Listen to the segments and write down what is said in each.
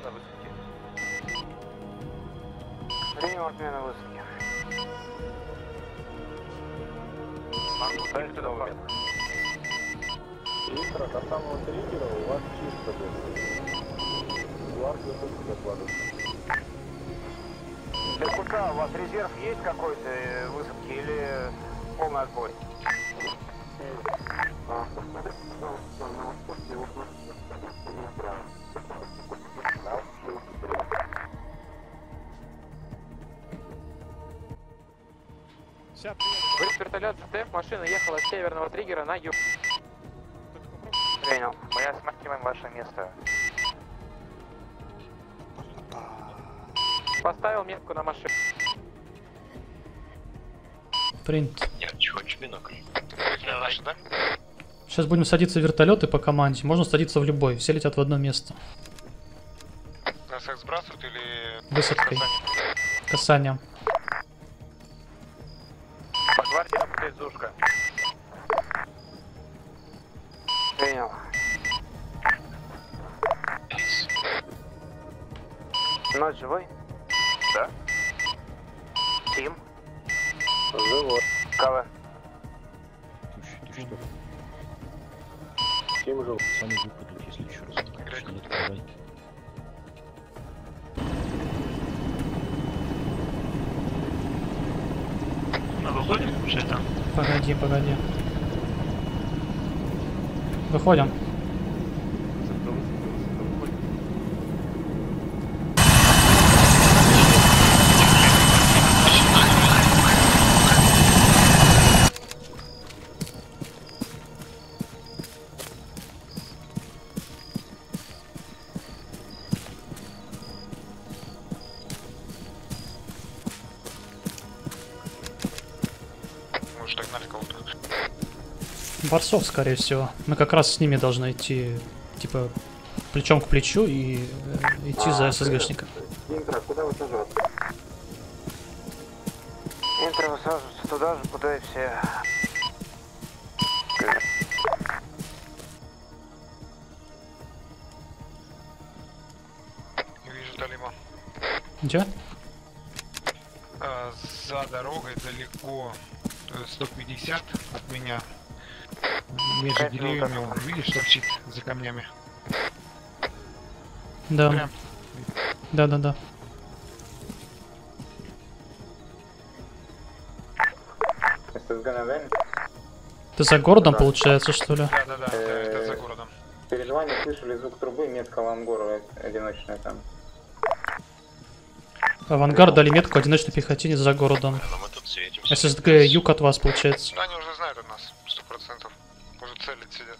Отмена высоки. Принял отмену высадки. Могу дать туда момент. Виктор, от самого триггера у вас чисто будет. Гвард готов докладывать. ДКК, у вас резерв есть какой-то э, высадки или полный отбой? Вылет вертолет ТФ, машина ехала с северного триггера на юг. Принял. Мы осматриваем ваше место. Поставил метку на машину. Принт. Нет, чего, бинокль. Да, ваш, да? Сейчас будем садиться в вертолеты по команде. Можно садиться в любой. Все летят в одно место. Их сбрасывают или... Высадкой. Касание. По гвардии работает Зушка. Принял. Ночь живой? Да? Тим? Ты что? Тим жил. Сами выпадут, если еще раз откроешь, Погоди, погоди. Выходим. Уже догнали кого-то. Борцов, скорее всего. Мы как раз с ними должны идти, типа, плечом к плечу и э, идти за ССГшника. Интро, куда высаживаться? Интро высаживаются туда же, куда и все. Не вижу Талима. Где? А, за дорогой далеко. Э, 150 от меня. Между Пять деревьями, он, видишь, торчит за камнями. Да. Прям. Да, да, да. Ты за городом, получается, что ли? Да, да, да, это, это за Э, городом. Переживания слышали звук трубы, метка Лангора одиночная там. Авангард дали метку одиночной пехотине за городом. Светимся. ССГ юг от вас, получается. Ну, они уже знают от нас, сто процентов. Уже целят сидят.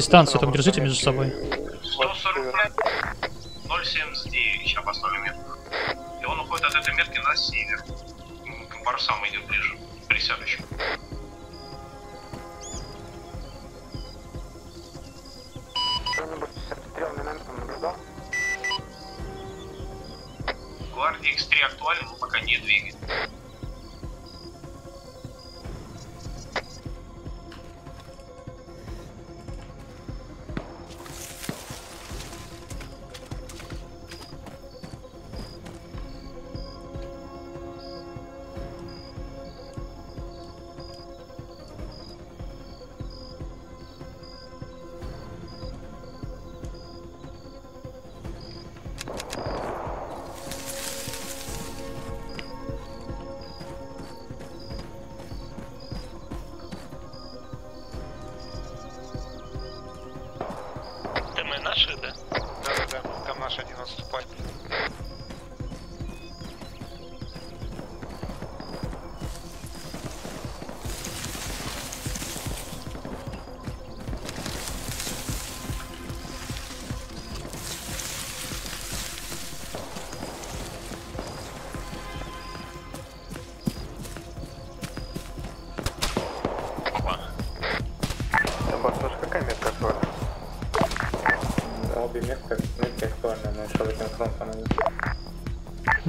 Дистанцию только держите между собой. 145, 079, сейчас поставлю метку. И он уходит от этой метки на север. К парусам идет ближе. Присядущим. Гвардия X3 актуальна, но пока не двигает.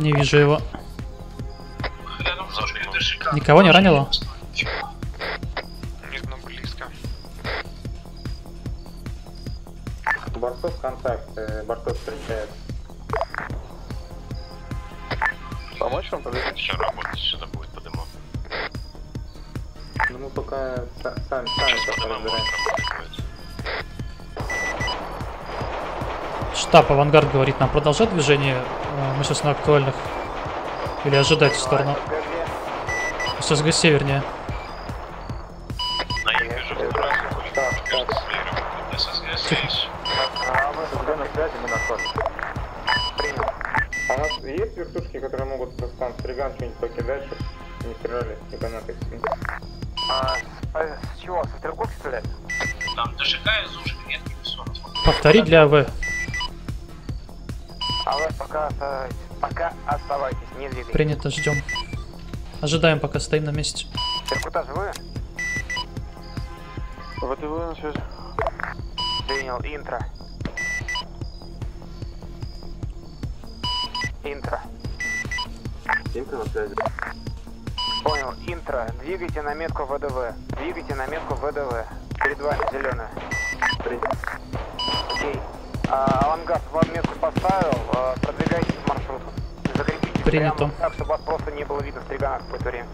Не вижу его. Никого не ранило? Нет, но близко. Борцов контакт, э, Борцов встречает. Помочь вам подойти? Еще работать сюда будет по дыму. Ну мы пока са- сами, сами Сейчас по как дымам разбираем. Штаб Авангард говорит нам продолжать движение. Э, Мы сейчас на актуальных. Или ожидать в сторону. ССГ севернее. А с. А у нас есть вертушки, которые могут там стриган что-нибудь покидать, чтобы не стреляли и гранаты А, с чего? Со стрелков стрелять? Там ДШК и зушка, нет, не все. Повтори для АВ. Вы пока оставайтесь. Пока оставайтесь, не двигайтесь. Принято, ждем. Ожидаем, пока стоим на месте. Иркута живые? ВТВ на связи. Принял. Интро. Интро. Интро на связи. Понял. Интро. Двигайте на метку ВДВ. Двигайте на метку ВДВ. Перед вами зеленая. Окей. А, авангард вам метку поставил. А, Принято. прямо так, чтобы вас просто не было видно в стриганах какое-то время.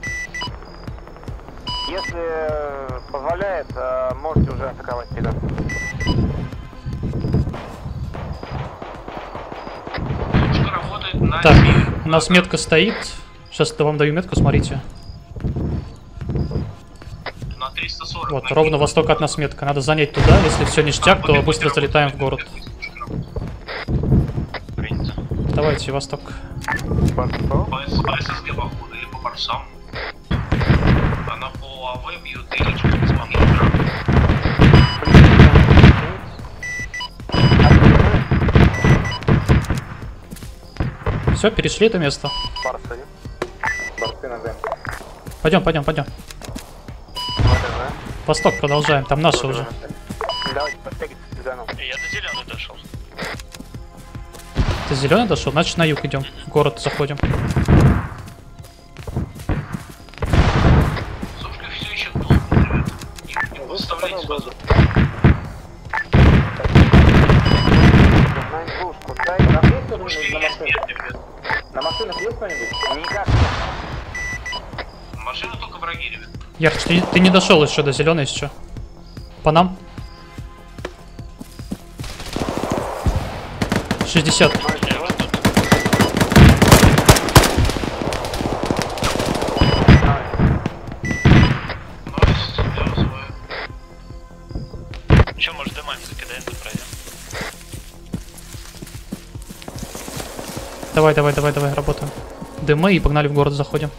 Если э, позволяет, э, можете уже атаковать стриган. На Так, у нас метка стоит. Сейчас я вам даю метку, смотрите. На 340. Вот, на ровно восток от нас метка. Надо занять туда. Если все ништяк, то быстро залетаем в город. Принято. Давайте, восток. По, ССГ походу или по парсам. Она по АВ бьет или через маневр. Все, перешли это место. Барсы. Барсы на Д. Пойдем, пойдем, пойдем. Восток продолжаем, там наши уже. Давайте подтягивайтесь зеленый дошел? Значит на юг идем. В город заходим. Ярч, ты, ты не дошел еще до зеленой еще. По нам. 60. Давай, давай, давай, давай, работаем. Дымы и погнали в город заходим.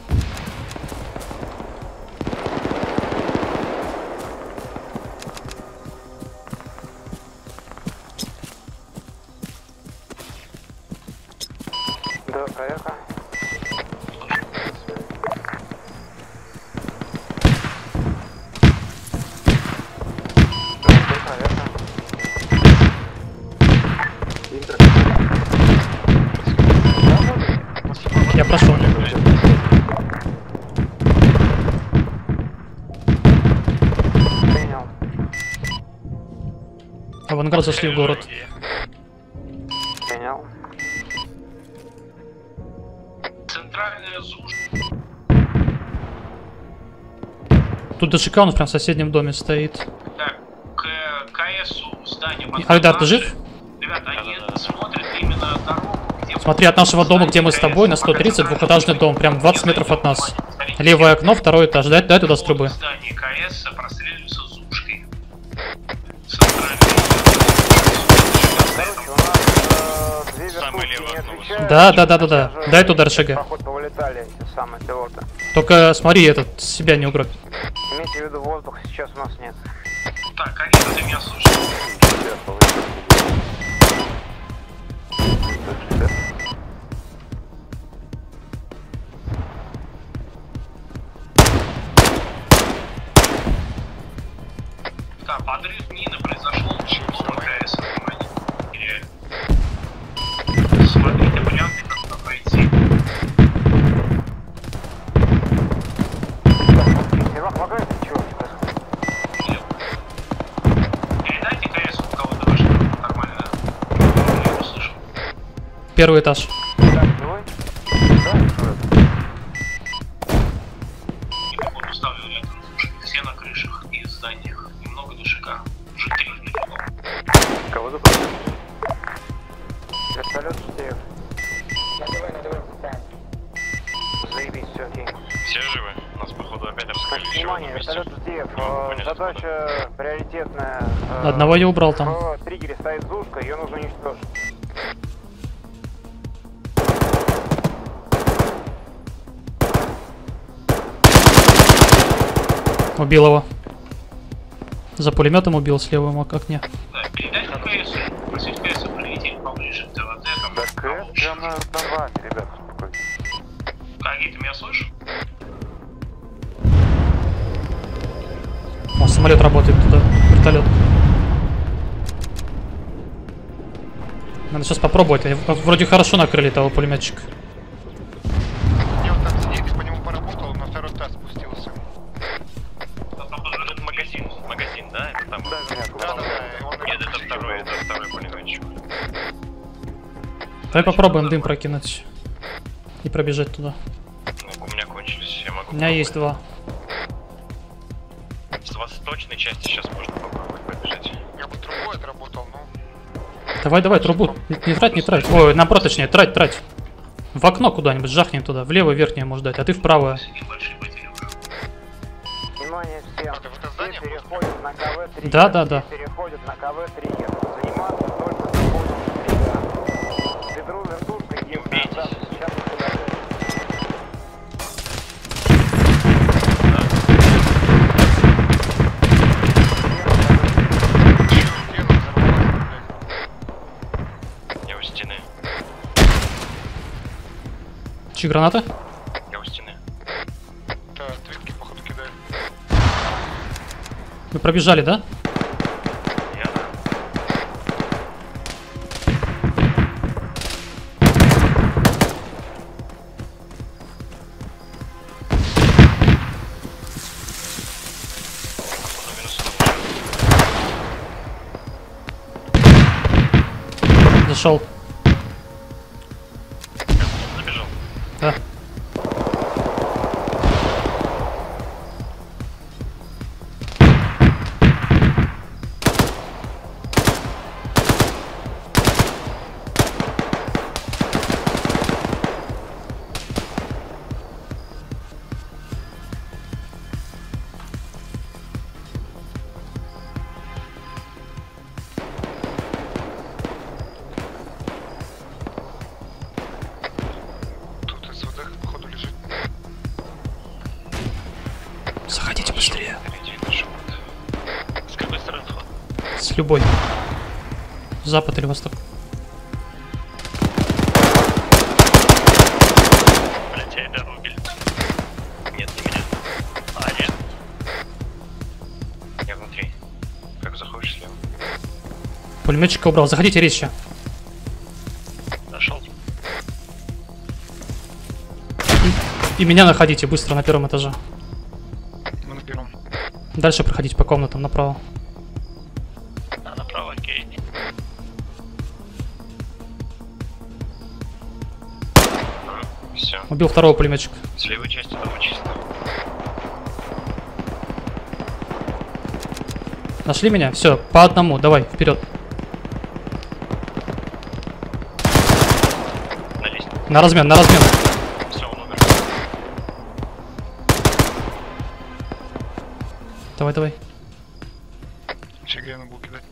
Авангард зашли в город. Принял. Центральная ЗУЖ. Тут ДШК у нас прям в соседнем доме стоит. Так, к КСу здание. И- Альдар, ты жив? Ребята, они смотрят именно дорогу, где... Смотри, от нашего дома, где мы с тобой, на 130, двухэтажный дом, прям 20 метров от нас. Левое окно, второй этаж. Дай, дай туда с трубы. Здание Да, да, да, да, да. Дай туда РШГ. Только смотри, этот себя не угробь. Имейте в виду, воздуха сейчас у нас нет. Так, Алиса, ты меня слышишь? Так, подрыв мины произошел еще в Внимание, вертолет Э, Задача приоритетная. Э, Одного я убрал там. Убил его. За пулеметом убил с левым окне. Да, передать КС, просить КС прилететь поближе к ТВД, там, Так, это получше. прямо над вами, ребят. Карги, ты меня слышишь? О, самолет работает туда. Вертолет. Надо сейчас попробовать. Они в- Вроде хорошо накрыли того пулеметчика. Давай попробуем дым прокинуть. И пробежать туда. У меня кончились, я могу. У меня есть два. С восточной части сейчас можно попробовать побежать. Я бы трубой отработал, но... Давай, давай, трубу. Не, трать, не трать. Ой, наоборот, точнее, трать, трать. В окно куда-нибудь жахнем туда. Влево верхнее может дать, а ты вправо. Внимание всем. Да, да, да. Переходит на КВ-3. Чи граната? Я у стены. Да, твитки, походу, кидает. Вы пробежали, да? Я да. Зашел. Любой. Запад или восток. Блять, я это рубель. Нет, не меня. А, нет. Я внутри. Как заходишь слева? Пулеметчика убрал. Заходите резче. Нашел. И меня находите быстро на первом этаже. Мы на первом. Дальше проходите по комнатам направо. Убил второго пулеметчика. С левой части дома чисто. Нашли меня? Все, по одному. Давай, вперед. На. На размен, на размен. Все, он умер. Давай, давай. Сейчас грену буду кидать.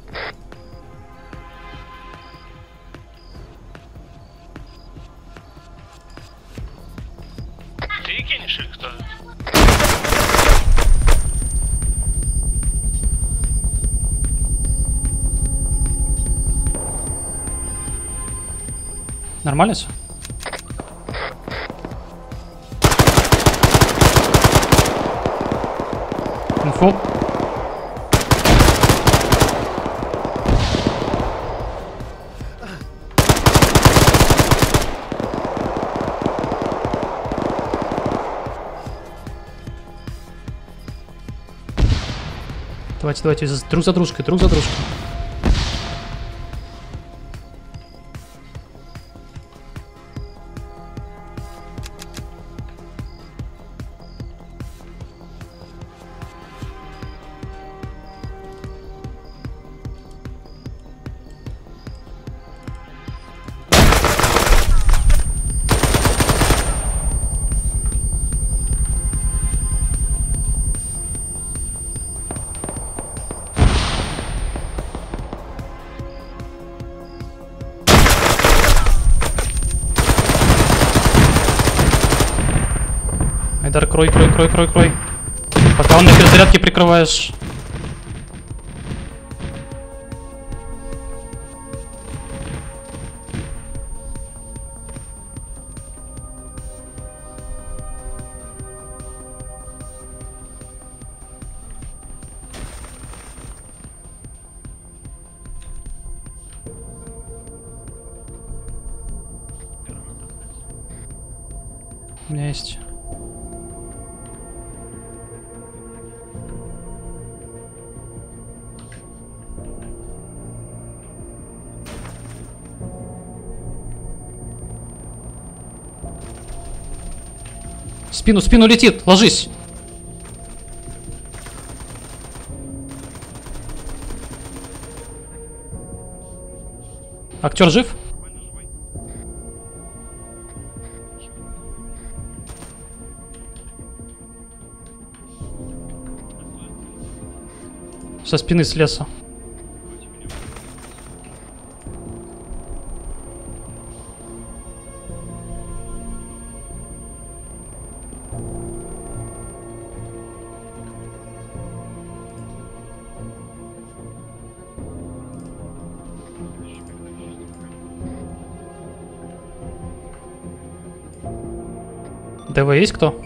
Кинешь или кто? Нормально все? Инфу. Давайте, давайте, друг за дружкой, друг за дружкой. Айдар, крой, крой, крой, крой, крой. Пока он на перезарядке прикрываешь. У меня есть. Спину, спину летит, ложись. Актер жив? Со спины с леса. ДВ есть кто?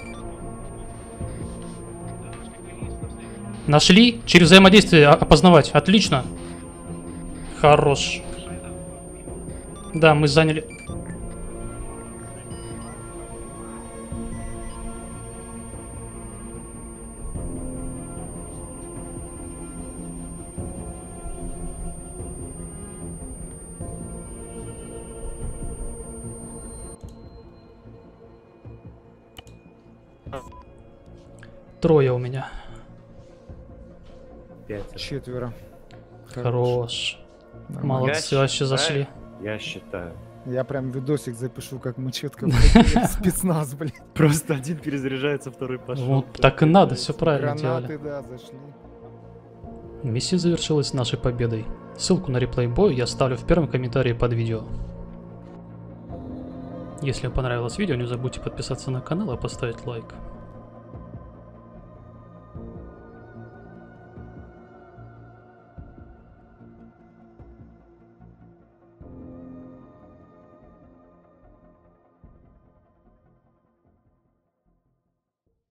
Нашли? Через взаимодействие опознавать. Отлично. Хорош. Да, мы заняли. Трое у меня. Четверо. Хорош. Нормально. Молодцы, вообще зашли. Я считаю. Я прям видосик запишу, как мы четко спецназ, блин. Просто один перезаряжается, второй пошел. Вот так и надо, все правильно делали. да, зашли. Миссия завершилась нашей победой. Ссылку на реплей бой я оставлю в первом комментарии под видео. Если вам понравилось видео, не забудьте подписаться на канал и поставить лайк.